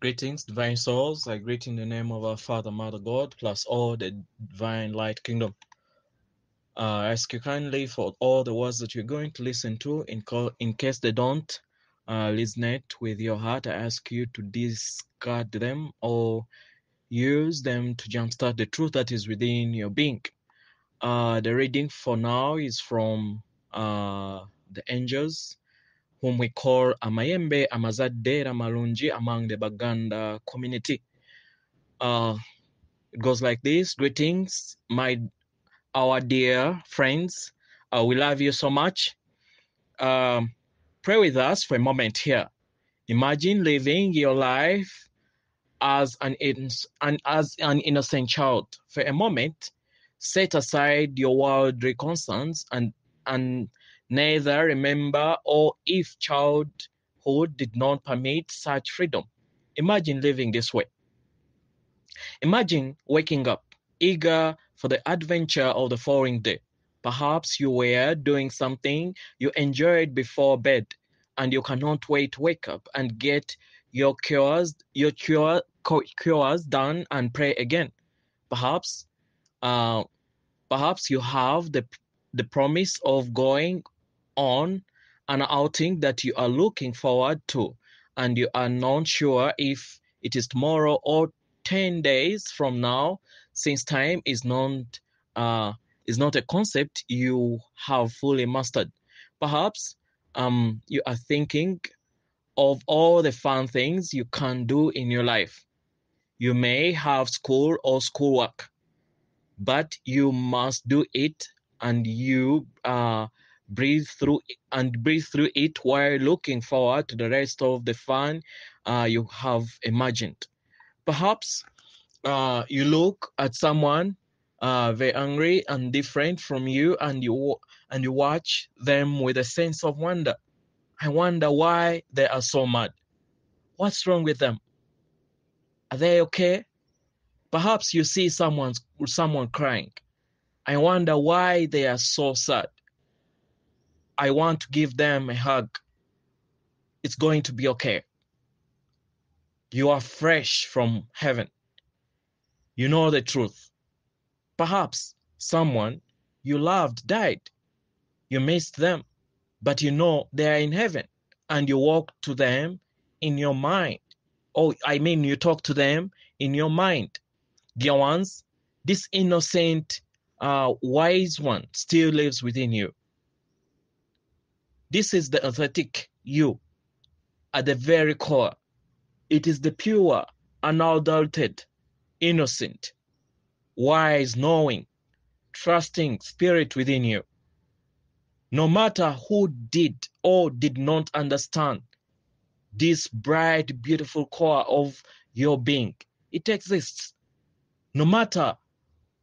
Greetings, divine souls. I greet in the name of our Father, Mother God, plus all the divine light kingdom. Uh, I ask you kindly for all the words that you're going to listen to, in, co- in case they don't uh, resonate with your heart, I ask you to discard them or use them to jumpstart the truth that is within your being. Uh, the reading for now is from uh, the angels whom we call amayembe amazadde malungi among the baganda community. Uh, it goes like this greetings my our dear friends. Uh, we love you so much. Um, pray with us for a moment here. Imagine living your life as an, an as an innocent child. For a moment set aside your worldly concerns and and neither remember or if childhood did not permit such freedom. Imagine living this way. Imagine waking up, eager for the adventure of the following day. Perhaps you were doing something you enjoyed before bed, and you cannot wait to wake up and get your cures, your cure, cures done and pray again. Perhaps, uh, perhaps you have the the promise of going on an outing that you are looking forward to and you are not sure if it is tomorrow or 10 days from now since time is not uh, is not a concept you have fully mastered. Perhaps um, you are thinking of all the fun things you can do in your life. You may have school or schoolwork but you must do it and you uh, breathe through and breathe through it while looking forward to the rest of the fun uh, you have imagined. Perhaps uh, you look at someone uh, very angry and different from you, and you and you watch them with a sense of wonder. I wonder why they are so mad. What's wrong with them? Are they okay? Perhaps you see someone someone crying. I wonder why they are so sad. I want to give them a hug. It's going to be okay. You are fresh from heaven. You know the truth. Perhaps someone you loved died. You missed them, but you know they are in heaven and you walk to them in your mind. Oh, I mean, you talk to them in your mind. Dear ones, this innocent, uh, wise one still lives within you. This is the authentic you at the very core. It is the pure, unadulterated, innocent, wise, knowing, trusting spirit within you. No matter who did or did not understand this bright, beautiful core of your being, it exists. No matter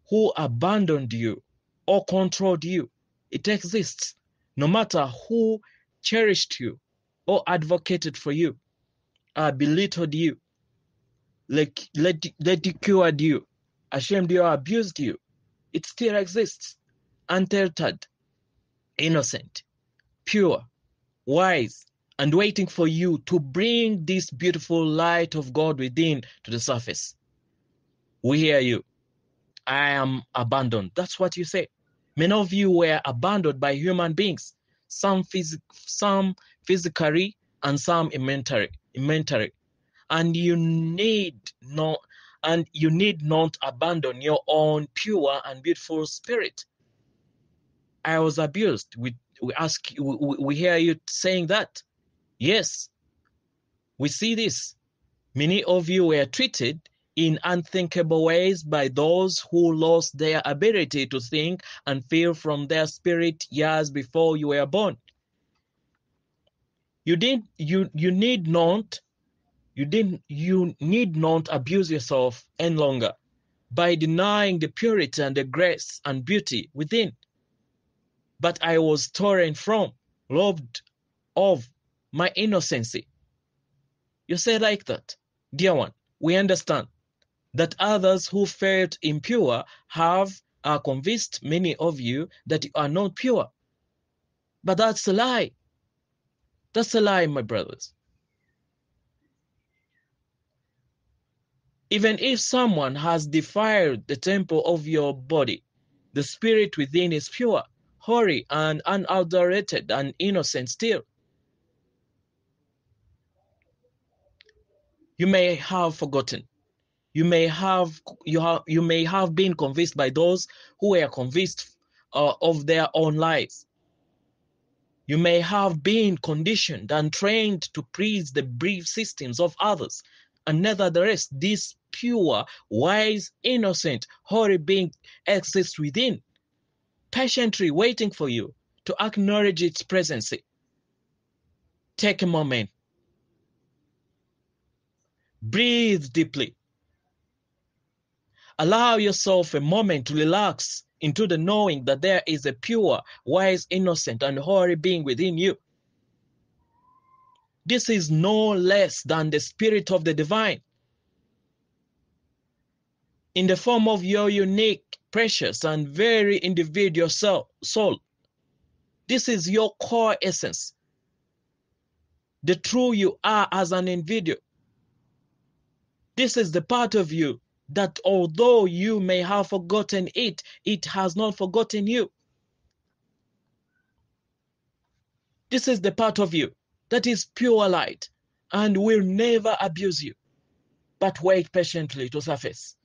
who abandoned you or controlled you, it exists no matter who cherished you or advocated for you, uh, belittled you, like ridiculed you, ashamed you, or abused you, it still exists, untethered, innocent, pure, wise, and waiting for you to bring this beautiful light of God within to the surface. We hear you. I am abandoned. That's what you say. Many of you were abandoned by human beings, some, phys- some physically and some mentally. And you need not and you need not abandon your own pure and beautiful spirit. I was abused. We we ask we, we hear you saying that. Yes, we see this. Many of you were treated in unthinkable ways by those who lost their ability to think and feel from their spirit years before you were born. You did you you need not you didn't you need not abuse yourself any longer by denying the purity and the grace and beauty within. But I was torn from, robbed of my innocency. You say like that, dear one, we understand that others who felt impure have uh, convinced many of you that you are not pure. But that's a lie. That's a lie, my brothers. Even if someone has defiled the temple of your body, the spirit within is pure, holy, and unadulterated and innocent still. You may have forgotten. You may have you have you may have been convinced by those who were convinced uh, of their own lies. You may have been conditioned and trained to praise the brief systems of others, and nevertheless, this pure, wise, innocent, holy being exists within, patiently waiting for you to acknowledge its presence. Take a moment. Breathe deeply. Allow yourself a moment to relax into the knowing that there is a pure, wise, innocent, and holy being within you. This is no less than the spirit of the divine in the form of your unique, precious, and very individual soul. This is your core essence, the true you are as an individual. This is the part of you that although you may have forgotten it, it has not forgotten you. This is the part of you that is pure light and will never abuse you, but wait patiently to surface,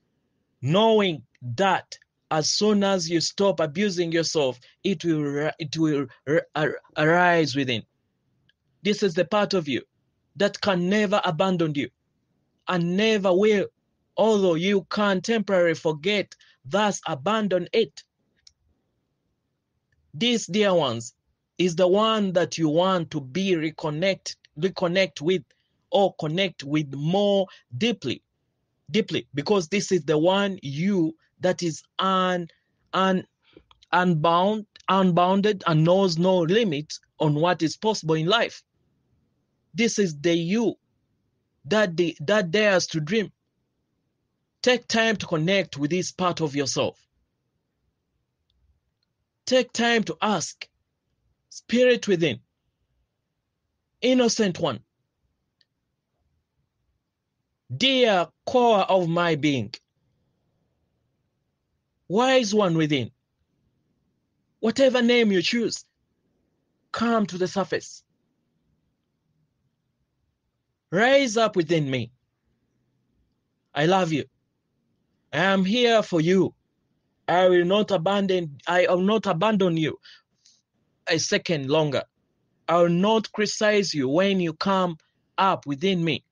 knowing that as soon as you stop abusing yourself, it will, it will arise within. This is the part of you that can never abandon you and never will although you can temporarily forget, thus abandon it. This, dear ones, is the one that you want to be reconnect, reconnect with or connect with more deeply, deeply, because this is the one you that is un, un, unbound, unbounded and knows no limit on what is possible in life. This is the you that, the, that dares to dream Take time to connect with this part of yourself. Take time to ask, Spirit within, Innocent One, Dear core of my being, Wise One within, whatever name you choose, come to the surface. Rise up within me. I love you. I am here for you. I will not abandon I will not abandon you a second longer. I will not criticize you when you come up within me.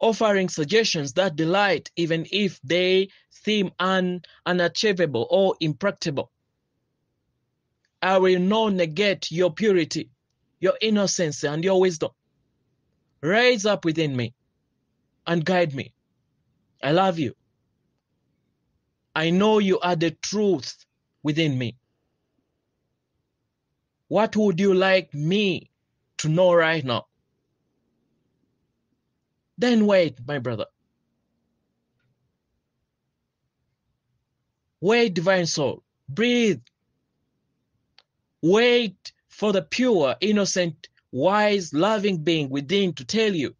Offering suggestions that delight even if they seem un, unachievable or impracticable. I will not negate your purity, your innocence, and your wisdom. Rise up within me and guide me I love you. I know you are the truth within me. What would you like me to know right now? Then wait, my brother. Wait, divine soul. Breathe. Wait for the pure, innocent, wise, loving being within to tell you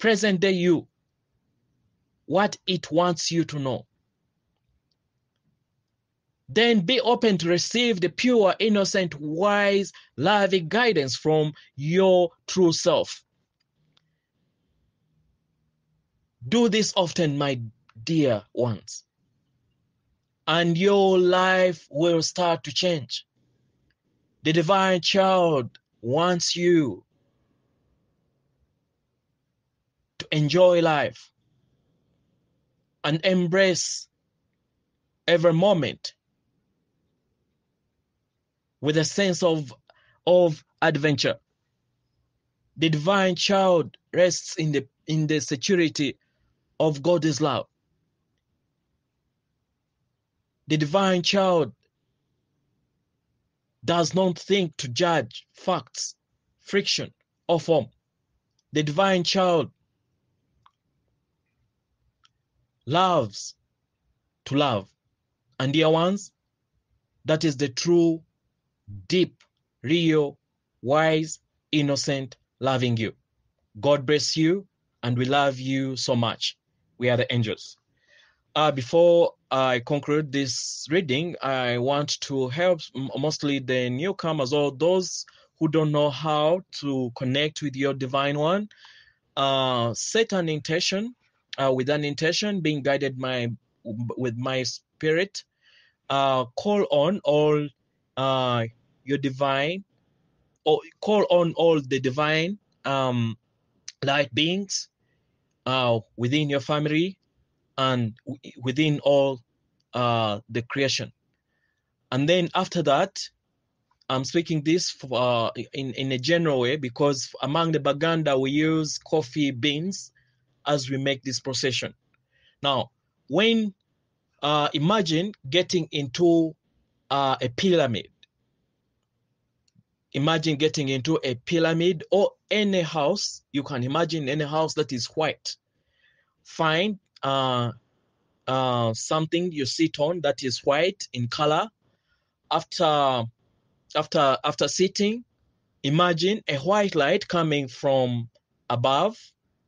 present day you what it wants you to know. Then be open to receive the pure, innocent, wise, loving guidance from your true self. Do this often, my dear ones, and your life will start to change. The divine child wants you enjoy life and embrace every moment with a sense of, of adventure. The divine child rests in the, in the security of God's love. The divine child does not think to judge facts, friction, or form. The divine child loves to love. And dear ones, that is the true, deep, real, wise, innocent loving you. God bless you, and we love you so much. We are the angels. Uh, before I conclude this reading, I want to help mostly the newcomers or those who don't know how to connect with your divine one. Uh, set an intention uh, with an intention, being guided my with my spirit. Uh, call on all uh, your divine, or call on all the divine um, light beings uh, within your family and within all uh, the creation. And then after that, I'm speaking this for, uh, in, in a general way because among the Baganda, we use coffee beans as we make this procession. Now, when uh, imagine getting into uh, a pyramid, imagine getting into a pyramid or any house, you can imagine any house that is white. Find uh, uh, something you sit on that is white in color. After after after sitting, imagine a white light coming from above,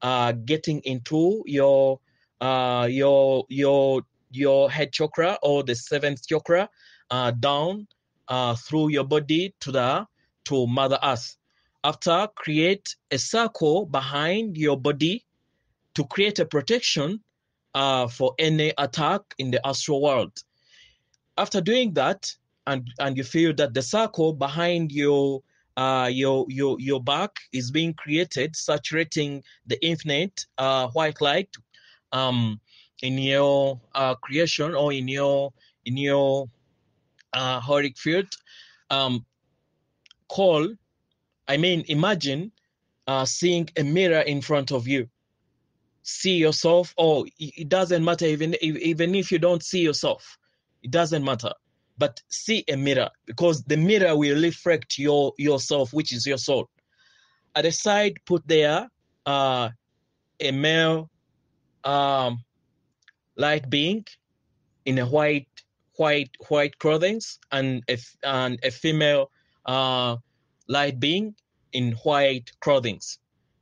uh, getting into your uh, your your your head chakra or the seventh chakra, uh, down uh, through your body to the to Mother Earth. After create a circle behind your body to create a protection uh, for any attack in the astral world. After doing that, and and you feel that the circle behind your uh, your your your back is being created, saturating the infinite uh, white light um, in your uh, creation or in your in your uh, auric field. Um, call, I mean, imagine uh, seeing a mirror in front of you. See yourself, or it doesn't matter even even if you don't see yourself, it doesn't matter but see a mirror because the mirror will reflect your yourself, which is your soul. At the side, put there uh, a male um, light being in a white white white clothing and a, and a female uh, light being in white clothing.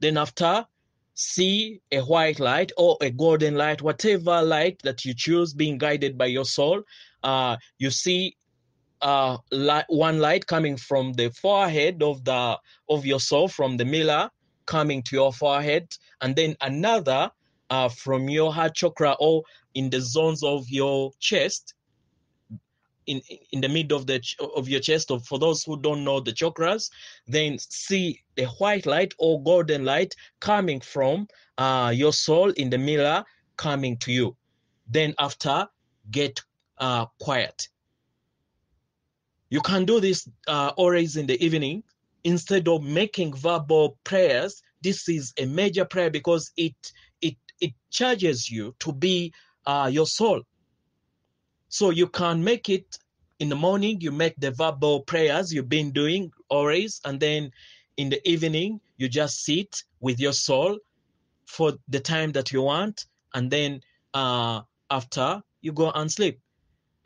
Then after, see a white light or a golden light, whatever light that you choose, being guided by your soul, uh, you see uh, light, one light coming from the forehead of the of your soul, from the mirror coming to your forehead, and then another uh, from your heart chakra or in the zones of your chest, in in the middle of the of your chest. Or for those who don't know the chakras, then see the white light or golden light coming from uh, your soul in the mirror coming to you. Then after, get uh, quiet. You can do this uh, always in the evening instead of making verbal prayers. This is a major prayer because it it it charges you to be uh, your soul. So you can make it in the morning. You make the verbal prayers you've been doing always, and then in the evening you just sit with your soul for the time that you want, and then uh, after you go and sleep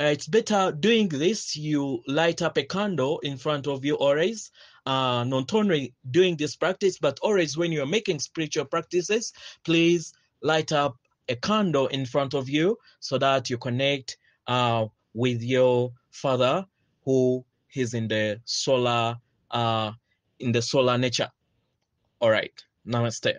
it's better doing this you light up a candle in front of you always uh, not only doing this practice but always when you're making spiritual practices please light up a candle in front of you so that you connect uh, with your father who is in the solar uh, in the solar nature. All right. Namaste